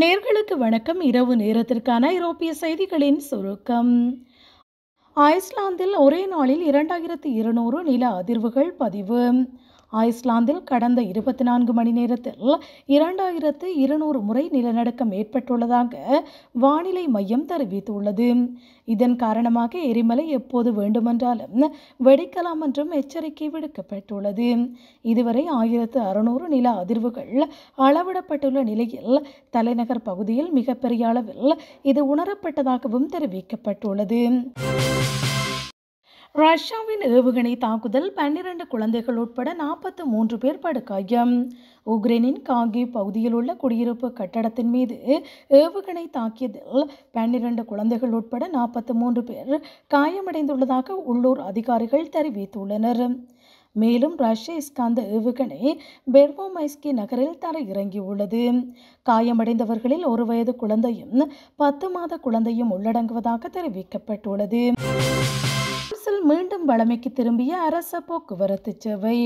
நேர்களுக்கு வணக்கம். இரவு நேரத்திற்கான ஐரோப்பிய செய்திகளின் சுருக்கம். ஐஸ்லாந்தில் ஒரே நாளில் இரண்டாயிரத்தி இருநூறு நில அதிர்வுகள் பதிவு. ஐஸ்லாந்தில் கடந்த இருபத்தி நான்கு மணி நேரத்தில் இரண்டாயிரத்து இருநூறு முறை நிலநடுக்கம் ஏற்பட்டுள்ளதாக வானிலை மையம் தெரிவித்துள்ளது. இதன் காரணமாக எரிமலை எப்போது வேண்டுமென்றாலும் வெடிக்கலாம் என்றும் எச்சரிக்கை விடுக்கப்பட்டுள்ளது. இதுவரை ஆயிரத்து அறுநூறு நில அதிர்வுகள் அளவிடப்பட்டுள்ள நிலையில் தலைநகர் பகுதியில் மிகப்பெரிய அளவில் இது உணரப்பட்டதாகவும் தெரிவிக்கப்பட்டுள்ளது. ரஷ்யாவின் ஏவுகணை தாக்குதல் பன்னிரண்டு குழந்தைகள் உட்பட நாற்பத்து மூன்று பேர் படுகாயம். உக்ரைனின் காகி பகுதியில் உள்ள குடியிருப்பு கட்டடத்தின் மீது ஏவுகணை தாக்கியதில் பன்னிரண்டு குழந்தைகள் உட்பட நாற்பத்து மூன்று பேர் காயமடைந்துள்ளதாக உள்ளூர் அதிகாரிகள் தெரிவித்துள்ளனர். மேலும் ரஷ்ய இஸ்காந்த ஏவுகணை பெர்வோமைஸ்கி நகரில் தர இறங்கியுள்ளது காயமடைந்தவர்களில் ஒரு வயது குழந்தையும் பத்து மாத குழந்தையும் உள்ளடங்குவதாக தெரிவிக்கப்பட்டுள்ளது. மீண்டும் வழமைக்கு திரும்பிய அரச போக்குவரத்து சேவை.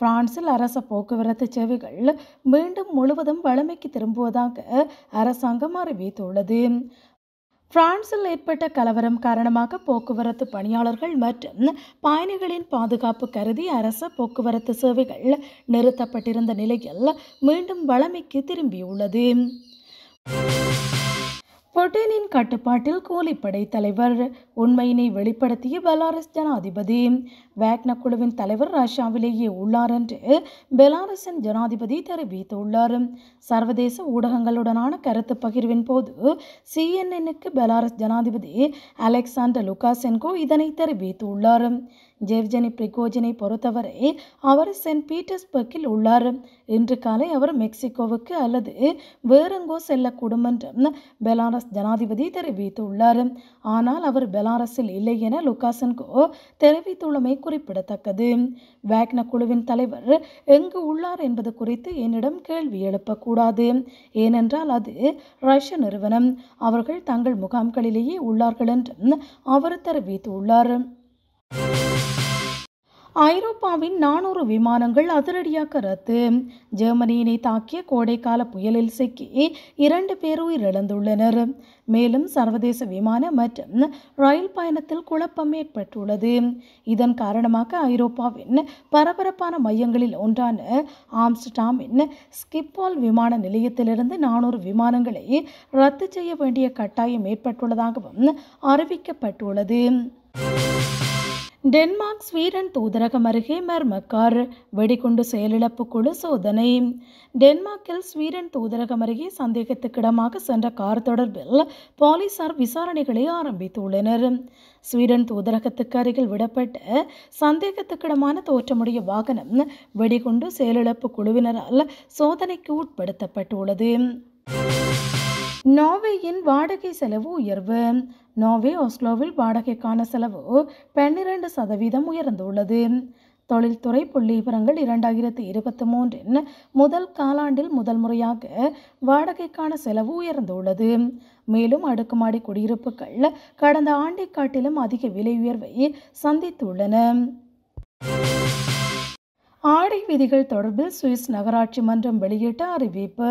பிரான்சில் அரச போக்குவரத்து சேவைகள் மீண்டும் முழுவதும் வழமைக்கு திரும்புவதாக அரசாங்கம் அறிவித்துள்ளது. பிரான்சில் ஏற்பட்ட கலவரம் காரணமாக போக்குவரத்து பணியாளர்கள் மற்றும் பயணிகளின் பாதுகாப்பு கருதி அரச போக்குவரத்து சேவைகள் நிறுத்தப்பட்டிருந்த நிலையில் மீண்டும் வழமைக்கு திரும்பியுள்ளது. புட்டினின் கட்டுப்பாட்டில் கூலிப்படை தலைவர் உண்மையினை வெளிப்படுத்திய பெலாரஸ் ஜனாதிபதி. வேக்ன குழுவின் தலைவர் ரஷ்யாவிலேயே உள்ளார் என்று பெலாரஸின் ஜனாதிபதி தெரிவித்துள்ளார். சர்வதேச ஊடகங்களுடனான கருத்து பகிர்வின் போது சிஎன்என்னுக்கு பெலாரஸ் ஜனாதிபதி அலெக்சாண்டர் லுகாசென்கோ இதனை தெரிவித்துள்ளார். ஜெவ்ஜனி பிரிகோஜனை பொறுத்தவரை அவர் சென்ட் பீட்டர்ஸ்பர்க்கில் உள்ளார். இன்று காலை அவர் மெக்சிகோவுக்கு அல்லது வேறெங்கோ செல்லக்கூடும் என்றும் பெலாரஸ் ஜனாதிபதி தெரிவித்துள்ளார். ஆனால் அவர் பெலாரஸில் இல்லை என லுகாசன்கோ தெரிவித்துள்ளமை குறிப்பிடத்தக்கது. வேக்ன குழுவின் தலைவர் எங்கு உள்ளார் என்பது குறித்து என்னிடம் கேள்வி எழுப்பக்கூடாது. ஏனென்றால் அது ரஷ்ய நிறுவனம். அவர்கள் தங்கள் முகாம்களிலேயே உள்ளார்கள் என்றும் அவர் தெரிவித்துள்ளார். ஐரோப்பாவின் நானூறு விமானங்கள் அதிரடியாக ரத்து. ஜெர்மனியினை தாக்கிய கோடைக்கால புயலில் சிக்கி இரண்டு பேர் உயிரிழந்துள்ளனர். மேலும் சர்வதேச விமான மற்றும் ரயில் பயணத்தில் குழப்பம் ஏற்பட்டுள்ளது. இதன் காரணமாக ஐரோப்பாவின் பரபரப்பான மையங்களில் ஒன்றான ஆம்ஸ்டாமின் ஸ்கிப்பால் விமான நிலையத்திலிருந்து நானூறு விமானங்களை ரத்து செய்ய வேண்டிய கட்டாயம் ஏற்பட்டுள்ளதாகவும் அறிவிக்கப்பட்டுள்ளது. டென்மார்க் ஸ்வீடன் தூதரகம் அருகே மர்மக்கார் வெடிகுண்டு செயலிழப்பு குழு சோதனை. டென்மார்க்கில் ஸ்வீடன் தூதரகம் அருகே சந்தேகத்துக்கிடமாக சென்ற கார் தொடர்பில் போலீசார் விசாரணைகளை ஆரம்பித்துள்ளனர். ஸ்வீடன் தூதரகத்துக்கு அருகில் விடப்பட்ட சந்தேகத்துக்கிடமான தோற்றமுடைய வாகனம் வெடிகுண்டு செயலிழப்பு குழுவினரால் சோதனைக்கு உட்படுத்தப்பட்டுள்ளது. நார்வேயின் வாடகை செலவு உயர்வு. நார்வே ஆஸ்லோவில் வாடகைக்கான செலவு பன்னிரண்டு சதவீதம் உயர்ந்துள்ளது. தொழில்துறை புள்ளி விவரங்கள் இரண்டாயிரத்தி இருபத்தி மூன்றின் முதல் காலாண்டில் முதல் முறையாக வாடகைக்கான செலவு உயர்ந்துள்ளது. மேலும் அடுக்குமாடி குடியிருப்புகள் கடந்த ஆண்டை காட்டிலும் அதிக விலை உயர்வை சந்தித்துள்ளன. ஆடை விதிகள் தொடர்பில் சுவிஸ் நகராட்சி மன்றம் வெளியிட்ட அறிவிப்பு.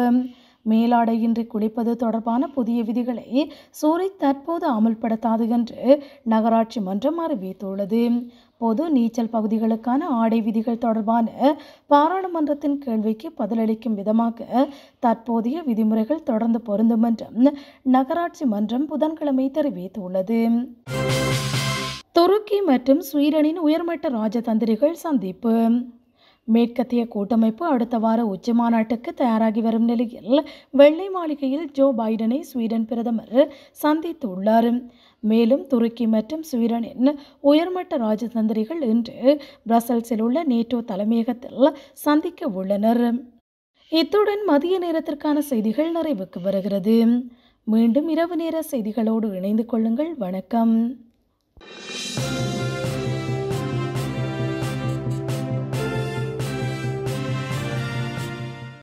மேலாடையின்றி குளிப்பது தொடர்பான புதிய விதிகளை சூரிச் தற்போது அமல்படுத்தாது என்று நகராட்சி மன்றம் அறிவித்துள்ளது. பொது நீச்சல் பகுதிகளுக்கான ஆடை விதிகள் தொடர்பான பாராளுமன்றத்தின் கேள்விக்கு பதிலளிக்கும் விதமாக தற்போதைய விதிமுறைகள் தொடர்ந்து பொருந்தும் என்றும் நகராட்சி மன்றம் புதன்கிழமை தெரிவித்துள்ளது. துருக்கி மற்றும் ஸ்வீடனின் உயர்மட்ட ராஜதந்திரிகள் சந்திப்பு. மேற்கத்திய கூட்டமைப்பு அடுத்த வார உச்சி மாநாட்டுக்கு தயாராகி வரும் நிலையில் வெள்ளை மாளிகையில் ஜோ பைடனை ஸ்வீடன் பிரதமர் சந்தித்துள்ளார். மேலும் துருக்கி மற்றும் ஸ்வீடனின் உயர்மட்ட ராஜதந்திரிகள் இன்று பிரசல்ஸில் உள்ள நேட்டோ தலைமையகத்தில் சந்திக்க உள்ளனர். இத்துடன் மதிய நேரத்திற்கான செய்திகள் நிறைவுக்கு வருகிறது. மீண்டும் இரவு நேர செய்திகளோடு இணைந்து கொள்ளுங்கள். வணக்கம்.